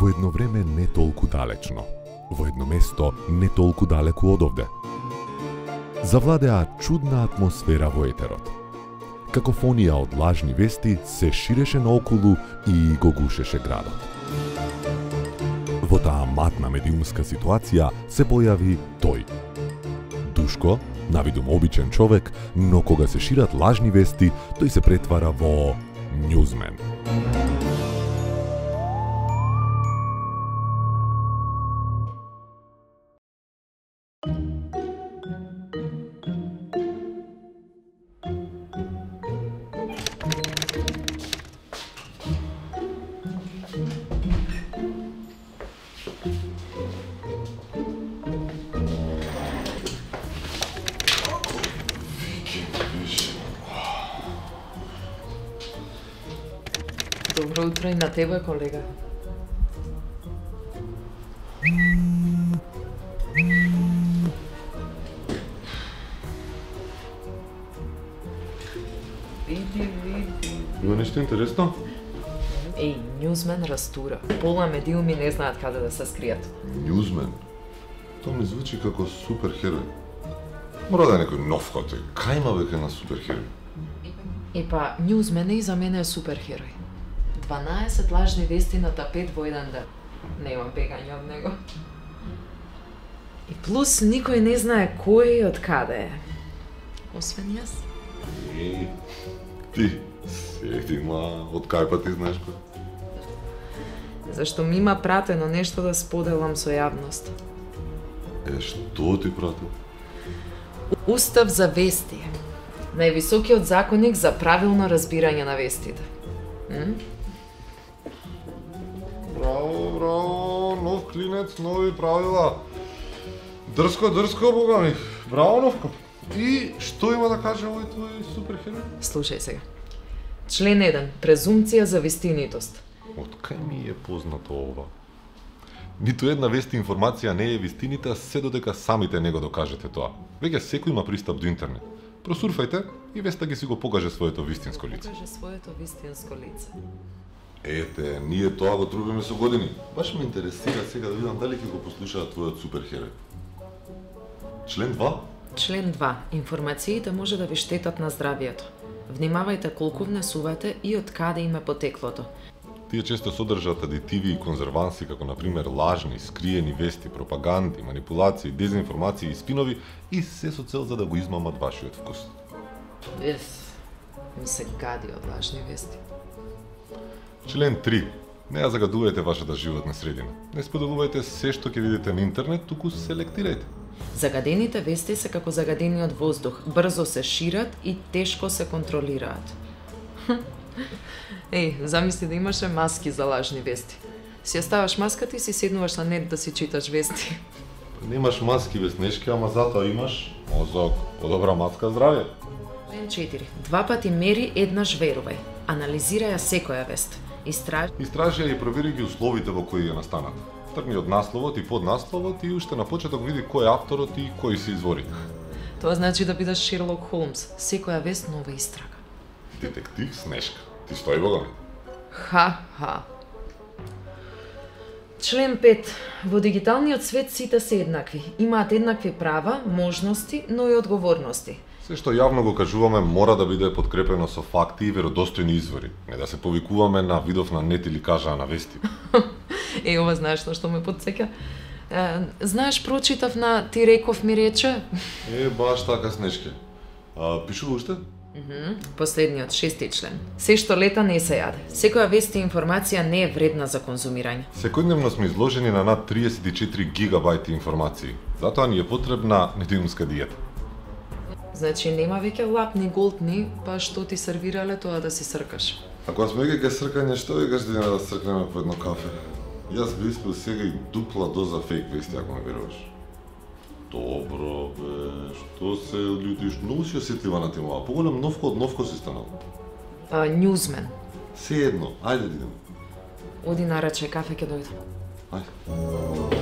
во едно време не толку далечно, во едно место не толку далеку од овде. Завладеа чудна атмосфера во етерот. Какофонија од лажни вести се ширеше наоколу и го гушеше градот. Во таа матна медиумска ситуација се појави тој. Душко, навидум обичен човек, но кога се шират лажни вести, тој се претвара во ньюзмен. Добро утро и на тебе, колега. Види, види. Има нешто интересно? Еј, ньюзмен растура. Пола медиуми не знаат каде да се скријат. Ньюзмен. Тоа ми звучи како супер херој. Мора да е некој нов кој тој. Кај има веќе на супер херој? И па, ньюзмен и за мене е суперхерој. 12 лажни вести на тапет во еден ден. Не имам бегање од него. И плюс никој не знае кој и од каде е. Освен јас. Еј, ти, седи, ма, од кај па ти знаеш кој? Зашто ми има пратено нешто да споделам со јавност. Е, што ти пратил? Устав за вести. Највисокиот законник за правилно разбирање на вестите. М? Браво, браво, нов клинец, нови правила. Дрско, дрско, бога ми. Браво, новко. И што има да каже овој твој супер херој? Слушај сега. Член 1. Презумција за вистинитост. Од кај ми е познато ова? Ниту една вести информација не е вистинита се додека самите не го докажете тоа. Веќе секој има пристап до интернет. Просурфајте и веста ги си го покаже своето вистинско лице. Каже своето вистинско лице. Ете, ние тоа го трубиме со години. Баш ме интересира сега да видам дали ќе го послушаат твојот супер херој. Член 2? Член 2. Информациите може да ви штетат на здравието. Внимавајте колку внесувате и од каде им е потеклото. Тие често содржат адитиви и конзерванси како на пример лажни, скриени вести, пропаганди, манипулации, дезинформации и спинови и се со цел за да го измамат вашиот вкус. Еф, ми се гади од лажни вести. Член 3. Не ја загадувајте вашата животна средина. Не споделувајте се што ќе видите на интернет, туку селектирајте. Загадените вести се како загадениот воздух, брзо се шират и тешко се контролираат. Еј, замисли да имаше маски за лажни вести. Си ја ставаш маската и си седнуваш на нет да си читаш вести. Немаш маски веснешки, ама затоа имаш мозок. Подобра маска здравје. Член 4. Два пати мери, еднаш верувај. Анализирај ја секоја вест. Истражи Истражија и провери ги условите во кои ја настанат. Тргни од насловот и поднасловот и уште на почеток види кој е авторот и кои се изворите. Тоа значи да бидеш Шерлок Холмс. Секоја вест нова истрага. Детектив Снешка. Ти стои бога ми. Ха-ха. Член 5. Во дигиталниот свет сите се еднакви. Имаат еднакви права, можности, но и одговорности. Се што јавно го кажуваме мора да биде подкрепено со факти и веродостојни извори, не да се повикуваме на видов на нет или кажаа на вести. Е, ова знаеш на што ме подсеќа? Е, знаеш, прочитав на Ти реков ми рече. Е, баш така Снешке. А, пишува уште? Мгм. Последниот, шести член. Се што лета не се јаде. Секоја вест и информација не е вредна за конзумирање. Секојдневно сме изложени на над 34 гигабајти информации. Затоа ни е потребна недејумска диета. Значи нема веќе лапни голтни, па што ти сервирале тоа да си сркаш. Ако сме веќе ке сркање, што викаш денес да сркнеме по едно кафе? Јас би испил сега и дупла доза фейк вести, ако ме веруваш. Добро, бе, што се љутиш? Многу си осетлива на темава. Поголем новко од новко си станал. А, ньюзмен. Се едно, ајде да идеме. Оди нарачај кафе ќе дојдам. Ајде.